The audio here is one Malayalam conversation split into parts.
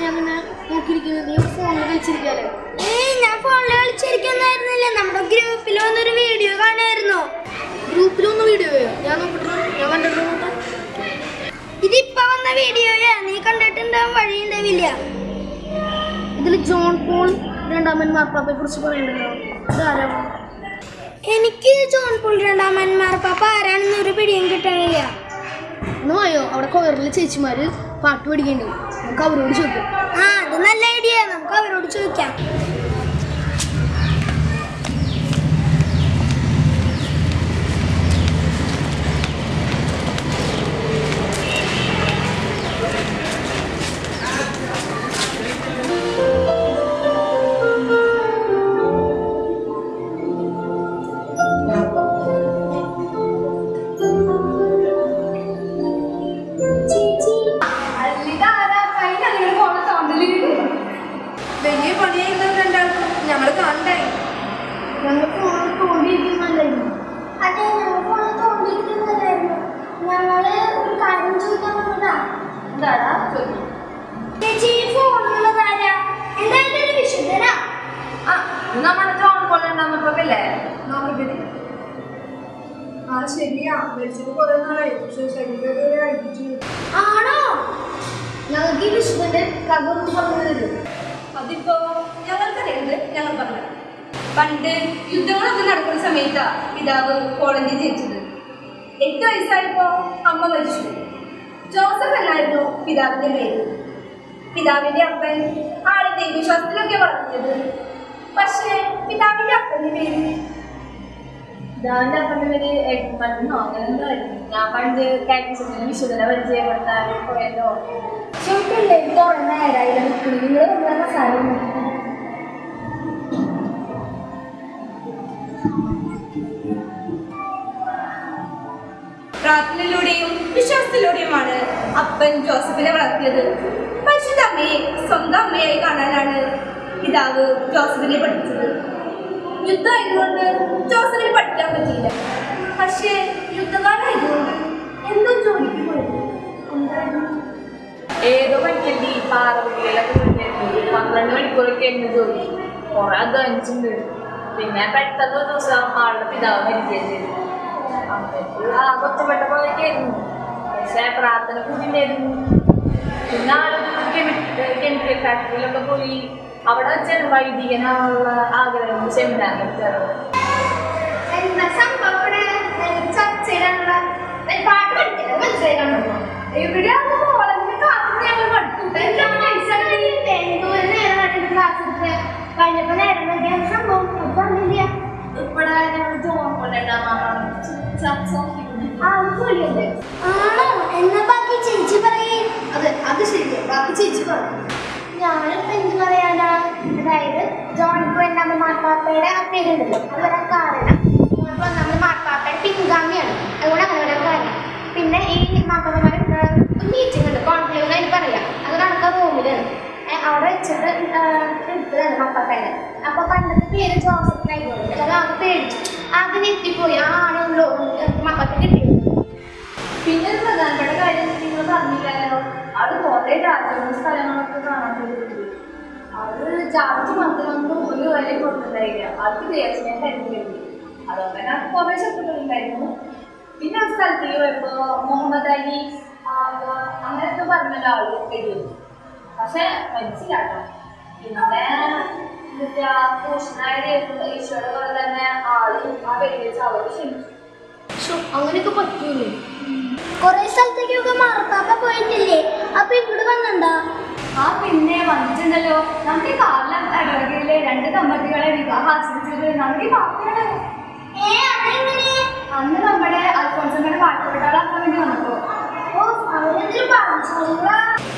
ഞാൻ പിന്നെ നോക്കിയിരിക്കുന്നത് നീ ഫോണിൽ കളിച്ചിരിക്കാല്ലേ ഏയ് ഞാൻ ഫോണിൽ കളിച്ചിരിക്കുന്നായിരുന്നില്ല നമ്മുടെ ഗ്രൂപ്പിൽ വന്നൊരു വീഡിയോ കാണായിരുന്നു. ഗ്രൂപ്പിലൊന്ന് വീഡിയോയോ ഞാൻ നോക്കട്ടെ ഞാൻ കണ്ടിട്ട് നോക്കട്ടെ. ഇതിപ്പോ വന്ന വീഡിയോയാ നീ കണ്ടിട്ടുണ്ടാവും വഴിയുണ്ടാവില്ല ഇതിൽ ഇതിൽ ജോൺ പോൾ രണ്ടാമൻ മാർപ്പാപ്പയെ കുറിച്ച് പറയണ്ടല്ലോ ഇതാരാണ് എനിക്ക് ജോൺ പോൾ രണ്ടാമൻ മാർപ്പാപ്പ ആരാണെന്നൊരു പിടിയും കിട്ടണില്ല. നോയോ അവിടെ കൊയറിൽ ചേച്ചിമാര് പാട്ട് പഠിക്കണ്ടേ നമുക്ക് അവരോട് ചോദിക്കാം. ആ അത് നല്ല ഐഡിയ. നമുക്ക് അവരോട് ചോദിക്കാം. എന്താടാ ചോദിക്കും ചേച്ചി ഈ ഫോണിലുള്ളതാരാ എന്തായാലും ഒരു വിശുദ്ധനാ? ആ നമ്മുടെ ജോൺ പോലെ ഉണ്ടാകുമ്പോഴല്ലേ ആ ശരിയാ. മരിച്ചിട്ട് കുറെ നാളായി. പക്ഷെ ശരീരം ആണോ? ഞങ്ങൾക്ക് ഈ വിശുദ്ധന്റെ കഥ ഒന്ന് പറഞ്ഞു തരും. അതിപ്പോ ഞങ്ങൾക്കറിയുന്നത് ഞങ്ങൾ പറഞ്ഞു. പണ്ട് യുദ്ധങ്ങളൊക്കെ നടക്കുന്ന സമയത്താ പിതാവ് കോളേജിൽ ജയിച്ചത് എട്ട് വയസ്സായപ്പോ അമ്മ മരിച്ചു. ജോസഫ് എന്നായിരുന്നു പിതാവിന്റെ പേര്. പിതാവിന്റെ അപ്പൻ ആളെ ദൈവവിശ്വാസത്തിലൊക്കെ വളർത്തിയത്. പക്ഷേ പിതാവിന്റെ അപ്പന്റെ പേര് ഇതാന്റെ അപ്പന്റെ പേര് എഡ്മണ്ടോ അങ്ങനെ എന്തോ ഞാൻ പണ്ട് കാറ്റസിന് വിശുദ്ധനെ പോയതോ കുറെ നേരായില്ല നിൽക്കുന്നത് നിങ്ങൾ നമ്മളെ സാരം പ്രാർത്ഥനയിലൂടെയും വിശ്വാസത്തിലൂടെയുമാണ് അപ്പൻ ജോസഫിനെ വളർത്തിയത്. പരിശുദ്ധ അമ്മയെ സ്വന്തം അമ്മയായി കാണാനാണ് പിതാവ് ജോസഫിനെ പഠിച്ചത്. യുദ്ധമായതുകൊണ്ട് ജോസഫിന് പഠിക്കാൻ പറ്റിയില്ല. പക്ഷേ യുദ്ധകാലായതുകൊണ്ട് എന്തോ ജോലിക്ക് പോയിരുന്നു ഏതോ പണിക്കണ്ടി പാറകുട്ടികളൊക്കെ പോയിട്ട് പന്ത്രണ്ട് മണിക്കൂറൊക്കെ എന്നെ ജോലി. കുറെ അധ്വാനിച്ചിട്ടുണ്ട്. പിന്നെ പെട്ടെന്ന് ഒരു ദിവസം ആളുടെ പിതാവ് മരിക്കുകയും ചെയ്തു. അമ്മയ്ക്ക് ആ കൊച്ചപ്പെട്ട പോലെയൊക്കെ ആയിരുന്നു. പക്ഷെ പ്രാർത്ഥന കൂടിണ്ടായിരുന്നു പിന്നെ ആരോഗ്യ കെമിക്കൽ ഫാക്ടറിയിലൊക്കെ പോയി അവിടെ വെച്ചാണ് വൈദികനാനുള്ള ആഗ്രഹം ചേർന്നത് എന്താ സംഭവം ഇവിടെ കഴിഞ്ഞപ്പോ നേരം സംഭവം? പറഞ്ഞില്ല. ഇവിടെ ഞങ്ങൾ ചർച്ച ആ പുള്ളിയുണ്ട് ആണോ എന്നാ ബാക്കി ചേച്ചി പറയേ അതെ അത് ശരിയാ ബാക്കി ചേച്ചി പറഞ്ഞു ഞാനിപ്പോ എന്ത് പറയാനാ അതായത് പൊന്നാമ മാർപ്പാപ്പയുടെ ആ പേരുണ്ടല്ലോ അത് വരാൻ കാരണം അപ്പോൾ നമ്മുടെ മാർപ്പാപ്പയുടെ പിൻഗാമിയാണ്. അതുകൊണ്ട് അങ്ങനെ വരാൻ കാരണം. പിന്നെ ഈ മാർപ്പാപ്പന്മാർ മീറ്റിംഗ് ഉണ്ട്. കോൺക്ലേവ് അതിന് പറയാം. അത് നടക്കാൻ റൂമിലാണ് അവിടെ വെച്ചിട്ട് എടുത്തതാണ് മാർപ്പാപ്പയുടെ അപ്പൊ പണ്ടത്തെ പേര് ജോസഫിനായിരുന്നു അത് ആകെ പേടിച്ചു. ഞെട്ടിപ്പോയി. ആ ആണല്ലോ മാർപ്പാപ്പ കിട്ടിയത് പിന്നെ ഒരു പ്രധാനപ്പെട്ട കാര്യം നിങ്ങൾ പറഞ്ഞില്ലല്ലോ. അത് കുറേ രാജ്യങ്ങളും സ്ഥലങ്ങളൊക്കെ കാണാൻ പോയിട്ടുണ്ട് അത് ജാതി മന്ത്രമൊന്നും ഒരു വിലയും കൊടുത്തിട്ടുണ്ടായില്ല. അത് ദേശീയ കരുതിയിരുന്നു അതുകൊണ്ട് തന്നെ അത് കുറെ ശത്രുക്കളുണ്ടായിരുന്നു. പിന്നെ ആ സ്ഥലത്ത് പോയപ്പോ മുഹമ്മദ് അലി അങ്ങനെയൊക്കെ പറഞ്ഞല്ലോ ആൾ എഴുതി പക്ഷെ മനസ്സില്ല പിന്നെ ഈശോയുടെ പോലെ തന്നെ ആൾ ആ അവർ ക്ഷമിച്ചു. പക്ഷെ അങ്ങനെയൊക്കെ പറ്റൂലേ? കൊറേ സ്ഥലത്തേക്കൊക്കെ മറക്കാത്ത പോയിട്ടില്ലേ? അപ്പൊ ഇവിടെ വന്നെന്താ? ആ പിന്നെ വന്നിട്ടുണ്ടല്ലോ. നമ്മുടെ കാലം ഇടവകയിലെ രണ്ട് ദമ്പതികളെ വിവാഹം ആചരിച്ചത് നമ്മുടെ പാപ്പയാണ് ഏ അതെങ്ങനെ? അന്ന് നമ്മുടെ അൽഫോൺസമ്മയുടെ പാട്ടുപെട്ടാളാക്കാൻ വേണ്ടി വന്നപ്പോ.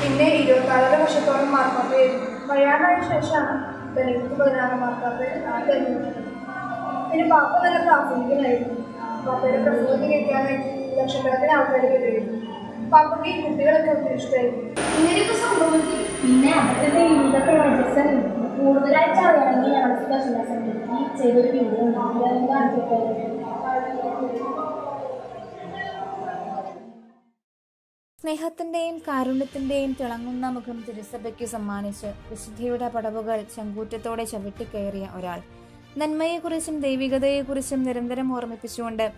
പിന്നെ ഇരുപത്താറര വർഷത്തോളം മാർപ്പാപ്പയായിരുന്നു മലയാളമായ ശേഷമാണ് ബെനഡിക്ട് പതിനാറ് മാർപ്പാപ്പ തെരഞ്ഞെടുത്തത് പിന്നെ പാപ്പ നല്ല പ്രാസംഗികനായിരുന്നു. പാപ്പയുടെ പ്രസംഗത്തിൽ കേൾക്കാനായിട്ട് ലക്ഷക്കണക്കിന് ആൾക്കാർ വരുമായിരുന്നു ഈ കുട്ടികളൊക്കെ ഒത്തിരി ഇഷ്ടമായിരുന്നു ഇങ്ങനെയൊക്കെ സംഭവിക്കും. പിന്നെ അവരുടെ ദൈവത്തെ രജസൻ കൂടുതലായിട്ട് അറിയണമെങ്കിൽ ഞങ്ങളുടെ സ്പെഷ്യൽ അസംബ്ലിക്ക് ചെയ്തൊരു വീഡിയോ സ്നേഹത്തിന്റെയും കാരുണ്യത്തിന്റെയും തിളങ്ങുന്ന മുഖം തിരുസഭയ്ക്ക് സമ്മാനിച്ച് വിശുദ്ധിയുടെ പടവുകൾ ചങ്കൂറ്റത്തോടെ ചവിട്ടിക്കയറിയ ഒരാൾ. നന്മയെക്കുറിച്ചും ദൈവികതയെക്കുറിച്ചും നിരന്തരം ഓർമ്മിപ്പിച്ചുകൊണ്ട്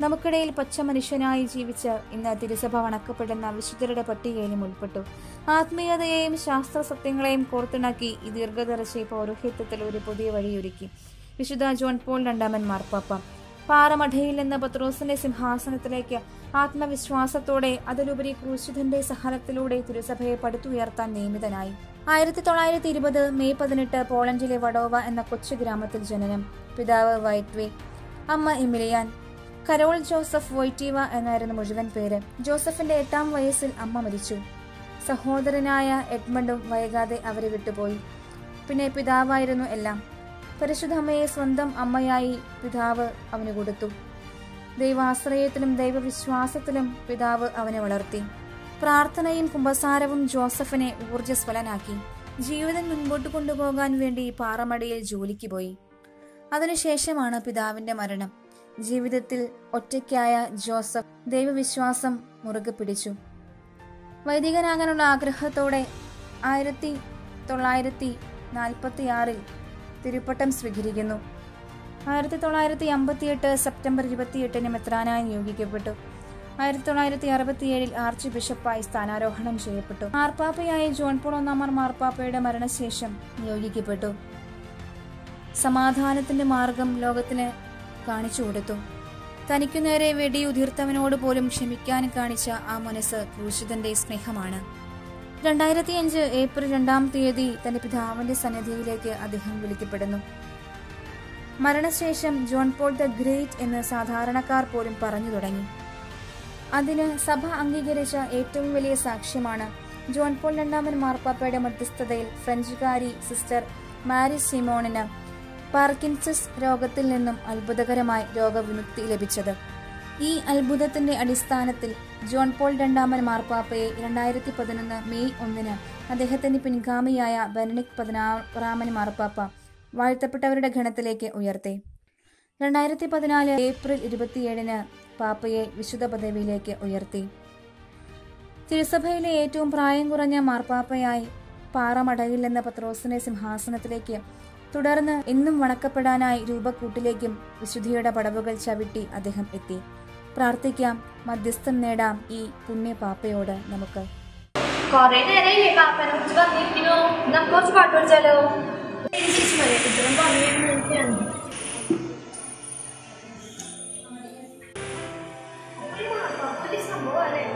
നമുക്കിടയിൽ പച്ച മനുഷ്യനായി ജീവിച്ച ഇന്ന് തിരുസഭ വണക്കപ്പെടുന്ന വിശുദ്ധരുടെ പട്ടികയിലും ഉൾപ്പെട്ടു. ആത്മീയതയെയും ശാസ്ത്ര സത്യങ്ങളെയും കോർത്തിണക്കി ഈ ദീർഘദർശി പൗരോഹിത്യത്തിൽ ഒരു പുതിയ വഴിയൊരുക്കി. വിശുദ്ധ ജോൺ പോൾ രണ്ടാമൻ മാർപ്പാപ്പ. പാറമഠയിൽ നിന്ന് പത്രോസിന്റെ സിംഹാസനത്തിലേക്ക് ആത്മവിശ്വാസത്തോടെ അതിലുപരി ക്രൂശിതന്റെ സഹനത്തിലൂടെ തിരുസഭയെ പടുത്തുയർത്താൻ നിയമിതനായി. ആയിരത്തി തൊള്ളായിരത്തി ഇരുപത് മെയ് പതിനെട്ട് പോളണ്ടിലെ വഡോവ എന്ന കൊച്ചു ഗ്രാമത്തിൽ ജനനം. പിതാവ് വൈറ്റ്വേ അമ്മ ഇമിലിയാൻ കരോൾ ജോസഫ് വൈറ്റീവ എന്നായിരുന്നു മുഴുവൻ പേര്. ജോസഫിന്റെ എട്ടാം വയസ്സിൽ അമ്മ മരിച്ചു. സഹോദരനായ എഡ്മണ്ടും വൈകാതെ അവരെ വിട്ടുപോയി. പിന്നെ പിതാവായിരുന്നു എല്ലാം. പരിശുദ്ധ അമ്മയെ സ്വന്തം അമ്മയായി പിതാവ് അവന് കൊടുത്തു. ദൈവാശ്രയത്തിലും ദൈവവിശ്വാസത്തിലും പിതാവ് അവനെ വളർത്തി. പ്രാർത്ഥനയും കുമ്പസാരവും ജോസഫിനെ ഊർജസ്വലനാക്കി. ജീവിതം മുൻപോട്ട് കൊണ്ടുപോകാൻ വേണ്ടി പാറമടയിൽ ജോലിക്ക് പോയി. അതിനുശേഷമാണ് പിതാവിന്റെ മരണം. ജീവിതത്തിൽ ഒറ്റയ്ക്കായ ജോസഫ് ദൈവവിശ്വാസം മുറുകെ പിടിച്ചു. വൈദികനാകാനുള്ള ആഗ്രഹത്തോടെ ആയിരത്തി തൊള്ളായിരത്തി നാൽപ്പത്തി ആറിൽ തിരുപ്പട്ടം സ്വീകരിക്കുന്നു. ആയിരത്തി തൊള്ളായിരത്തി അമ്പത്തിയെട്ട് സെപ്റ്റംബർ ഇരുപത്തിയെട്ടിന് മെത്രാനായി നിയോഗിക്കപ്പെട്ടു. ആയിരത്തി തൊള്ളായിരത്തി അറുപത്തിയേഴിൽ ആർച്ച് ബിഷപ്പായി സ്ഥാനാരോഹണം ചെയ്യപ്പെട്ടു. മാർപ്പാപ്പയായ ജോൺ പോൾ ഒന്നാമർ മാർപ്പാപ്പയുടെ മരണശേഷം നിയോഗിക്കപ്പെട്ടു. സമാധാനത്തിന്റെ മാർഗം ലോകത്തിന് കാണിച്ചു കൊടുത്തു. തനിക്കു നേരെ വെടിയുതിർത്തവനോട് പോലും ക്ഷമിക്കാൻ കാണിച്ച ആ മനസ്സ് ക്രൂശിതന്റെ സ്നേഹമാണ്. രണ്ടായിരത്തി അഞ്ച് ഏപ്രിൽ രണ്ടാം തീയതി തന്റെ പിതാവിന്റെ സന്നിധിയിലേക്ക് അദ്ദേഹം വിളിക്കപ്പെടുന്നു. മരണശേഷം ജോൺ പോൾ ദ ഗ്രേറ്റ് എന്ന് സാധാരണക്കാർ പോലും പറഞ്ഞു തുടങ്ങി. അതിന് സഭ അംഗീകരിച്ച ഏറ്റവും വലിയ സാക്ഷ്യമാണ്. ജോൺ പോൾ രണ്ടാമൻ മാർപ്പാപ്പയുടെ മധ്യസ്ഥതയിൽ ഫ്രഞ്ചുകാരി സിസ്റ്റർ മാരി സിമോണിന് പാർക്കിൻസസ് രോഗത്തിൽ നിന്നും അത്ഭുതകരമായി രോഗവിമുക്തി ലഭിച്ചത്. ഈ അത്ഭുതത്തിന്റെ അടിസ്ഥാനത്തിൽ ജോൺ പോൾ രണ്ടാമൻ മാർപ്പാപ്പയെ രണ്ടായിരത്തി പതിനൊന്ന് മെയ് ഒന്നിന് അദ്ദേഹത്തിന്റെ പിൻഗാമിയായ ബെനഡിക് പതിനാറാമൻ മാർപ്പാപ്പ വാഴ്ത്തപ്പെട്ടവരുടെ ഗണത്തിലേക്ക് ഉയർത്തി. രണ്ടായിരത്തി പതിനാല് ഏപ്രിൽ ഇരുപത്തിയേഴിന് പാപ്പയെ വിശുദ്ധ പദവിയിലേക്ക് ഉയർത്തി. തിരുസഭയിലെ ഏറ്റവും പ്രായം കുറഞ്ഞ മാർപ്പാപ്പയായി പാറമടയിൽ എന്ന പത്രോസിനെ സിംഹാസനത്തിലേക്ക് തുടർന്ന് എന്നും വണക്കപ്പെടാനായി രൂപക്കൂട്ടിലേക്കും വിശുദ്ധിയുടെ പടവുകൾ ചവിട്ടി അദ്ദേഹം എത്തി. പ്രാർത്ഥിക്കാം മധ്യസ്ഥം നേടാം ഈ പുണ്യ പാപ്പയോട് നമുക്ക്. കൊറേ നേരമില്ലേ പാപ്പനെ കുറിച്ച് പറഞ്ഞിരിക്കുന്നു. നമുക്ക് കുറച്ച് പാട്ട് പഠിച്ചാലോ? ഇത്രയും പറഞ്ഞു vale.